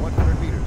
100 meters.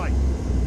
Right.